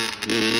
Mm-hmm.